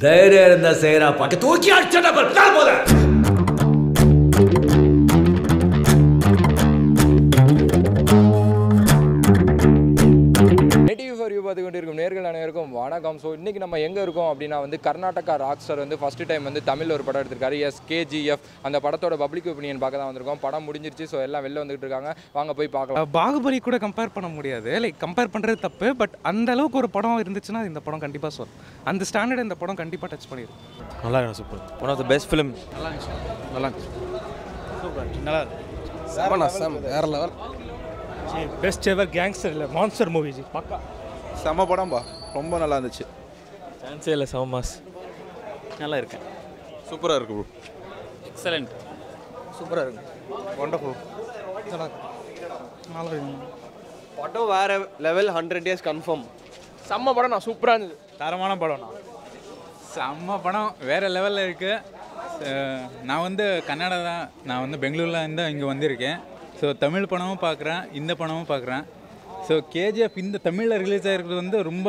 தைரியம் இருந்தா செய்யறா பாக்க தூக்கி அடிச்சா போத நேர்கள் அனைவருக்கும் வணக்கம். ஸோ இன்றைக்கி நம்ம எங்கே இருக்கோம் அப்படின்னா வந்து கர்நாடகா ராக் ஸ்டார் வந்து ஃபஸ்ட்டு டைம் வந்து தமிழில் ஒரு படம் எடுத்திருக்காரு. எஸ் கேஜிஎஃப் அந்த படத்தோட பப்ளிக் ஒப்பீனியன் பார்க்க தான் வந்திருக்கோம். படம் முடிஞ்சிருச்சு ஸோ எல்லாம் வெளில வந்துட்டு இருக்காங்க. வாங்க போய் பார்க்கலாம். பாகுபலி கூட கம்பேர் பண்ண முடியாது. லைக் கம்பேர் பண்ணுறது தப்பு பட் அந்த அளவுக்கு ஒரு படம் இருந்துச்சுன்னா இந்த படம் கண்டிப்பாக சொல் அந்த ஸ்டாண்டர்ட் இந்த படம் கண்டிப்பாக டச் பண்ணிடும் நல்லா இருக்கு super one of the best film best ever gangster இல்லை மான்ஸ்டர் மூவி ஜி பக்கா. செம்ம படம்பா. ரொம்ப நல்லா இருந்துச்சு. சான்ஸே இல்லை சவமாஸ் நல்லா இருக்கேன். சூப்பராக இருக்கு ப்ரோ எக்ஸலண்ட் சூப்பராக இருக்கும் ஒண்டர்ஃபுல் படம் வேற லெவல் ஹண்ட்ரட் இயர்ஸ் கன்ஃபார்ம் செம்ம படம் நான் சூப்பராக இருந்தது. தரமான படம்ண்ணா. செம்ம படம். வேறு லெவலில் இருக்குது நான் வந்து கன்னடா தான். நான் வந்து பெங்களூரில் இருந்து இங்கே வந்திருக்கேன். ஸோ தமிழ் படமும் பார்க்குறேன் இந்த படமும் பார்க்குறேன் ஸோ கேஜிஎஃப் இந்த தமிழில் ரிலீஸ் ஆகிருக்கிறது வந்து ரொம்ப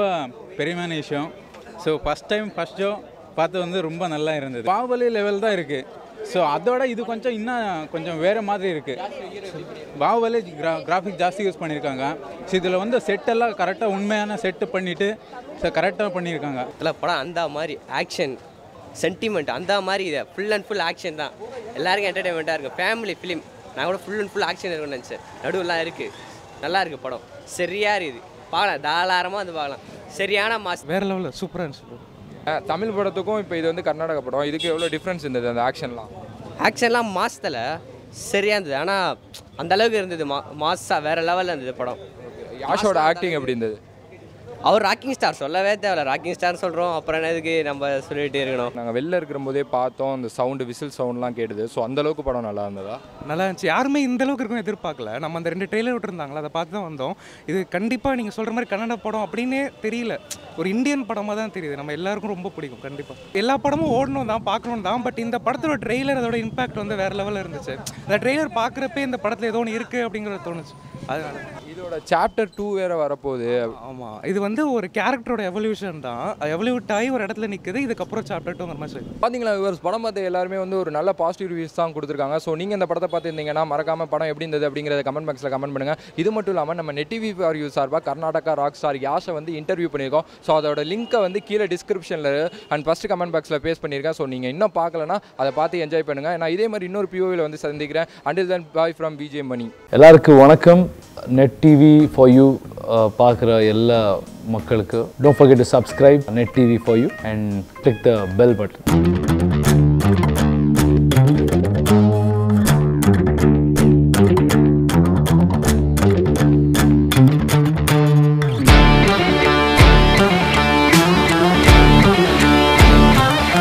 பெருமையான விஷயம். So first time first show பார்த்து வந்து ரொம்ப நல்லா இருந்தது. பாகுபலி லெவல் தான் இருக்குது ஸோ அதோட இது கொஞ்சம் இன்னும் கொஞ்சம் வேறு மாதிரி இருக்குது பாகுபலி கிரா கிராஃபிக் ஜாஸ்தி யூஸ் பண்ணியிருக்காங்க. ஸோ இதில் வந்து செட்டெல்லாம் கரெக்டாக உண்மையான செட்டு பண்ணிவிட்டு ஸோ கரெக்டாக பண்ணியிருக்காங்க. இல்லை படம் அந்த மாதிரி ஆக்ஷன் சென்டிமெண்ட் அந்த மாதிரி இது ஃபுல் அண்ட் ஃபுல் ஆக்ஷன் தான். எல்லாருக்கும் என்டர்டைன்மெண்ட்டாக இருக்கும் ஃபேமிலி ஃபிலிம் நான் கூட ஃபுல் அண்ட் ஃபுல் ஆக்ஷன் இருக்குன்னு நினச்சேன். நடுவுலாம் இருக்குது நல்லா இருக்குது படம். சரியாக இருக்குது. பார்க்கலாம். தாராளமாக வந்து பார்க்கலாம். சரியான மாஸ் வேற லெவலில் சூப்பராக இருந்துச்சு bro. தமிழ் படத்துக்கும் இப்போ இது வந்து கர்நாடகா படம். இதுக்கு எவ்வளோ டிஃப்ரென்ஸ் இருந்தது அந்த ஆக்ஷன்லாம் ஆக்ஷன்லாம் மாசத்தில் சரியாக இருந்தது. ஆனால் அந்த அளவுக்கு இருந்தது மா மாஸாக வேறு லெவலில் இருந்தது படம். யாஷோட ஆக்டிங் எப்படி இருந்தது? அவர் ராக்கிங் ஸ்டார் சொல்லவே தேவையில்ல. ராக்கிங் ஸ்டார் சொல்கிறோம் அப்புறம் என்ன எதுக்கு நம்ம சொல்லிகிட்டே இருக்கணும். நாங்கள் வெளில இருக்கிற போதே பார்த்தோம் அந்த சவுண்டு விசில் சவுண்ட்லாம் கேட்டுது. ஸோ அந்த அளவுக்கு படம் நல்லா இருந்ததா? நல்லா இருந்துச்சு. யாருமே இந்த அளவுக்கு இருக்கும் எதிர்பார்க்கல. நம்ம அந்த ரெண்டு ட்ரெய்லர் விட்டுருந்தாங்களா அதை பார்த்து தான் வந்தோம். இது கண்டிப்பாக நீங்கள் சொல்கிற மாதிரி கன்னட படம் அப்படின்னே தெரியல. ஒரு இந்தியன் படமாக தான் தெரியுது. நம்ம எல்லாருக்கும் ரொம்ப பிடிக்கும் கண்டிப்பாக எல்லா படமும் ஓடணும் தான் பார்க்கணும் தான். பட் இந்த படத்தோட ட்ரெய்லர் அதோட இம்பாக்ட் வந்து வேறு லெவலில் இருந்துச்சு. அந்த ட்ரெய்லர் பார்க்குறப்பே இந்த படத்தில் ஏதோ ஒன்று இருக்குது அப்படிங்கிறது தோணுச்சு. அதனால. இதோட சாப்டர் டூ வேற வரப்போகுது. ஆமாம் இது வந்து ஒரு கேரக்டரோட எவல்யூஷன் தான். எவல்யூட் ஆகி ஒரு இடத்துல நிற்குது இதுக்கப்புறம் சாப்டர் டூங்கிற மாதிரி சொல்லி பார்த்தீங்களா விவர்ஸ் படம் பார்த்து எல்லாருமே வந்து ஒரு நல்ல பாசிட்டிவ் ரிவ்யூஸ் தான் கொடுத்துருக்காங்க. ஸோ நீங்கள் இந்த படத்தை பார்த்துருந்தீங்கன்னா மறக்காம படம் எப்படி இருந்தது அப்படிங்கிறத கமெண்ட் பாக்ஸில் கமெண்ட் பண்ணுங்கள் இது மட்டும் இல்லாமல் நம்ம நெட்டிவி ஃபார் யூ சார்பாக கர்நாடகா ராக் ஸ்டார் யாஷை வந்து இன்டர்வியூ பண்ணியிருக்கோம். ஸோ அதோட லிங்க்கை வந்து கீழே டிஸ்கிரிப்ஷனில் அண்ட் ஃபஸ்ட் கமெண்ட் பாக்ஸில் பேஸ் பண்ணியிருக்கேன். ஸோ நீங்கள் இன்னும் பார்க்கலனா அதை பார்த்து என்ஜாய் பண்ணுங்கள் நான் இதே மாதிரி இன்னொரு பிஓவில் வந்து சந்திக்கிறேன். Until then bye from P J எல்லாருக்கும் வணக்கம். நெட் டிவி ஃபார் யூ பார்க்குற எல்லா மக்களுக்கு don't forget to subscribe Net TV for you and click the bell button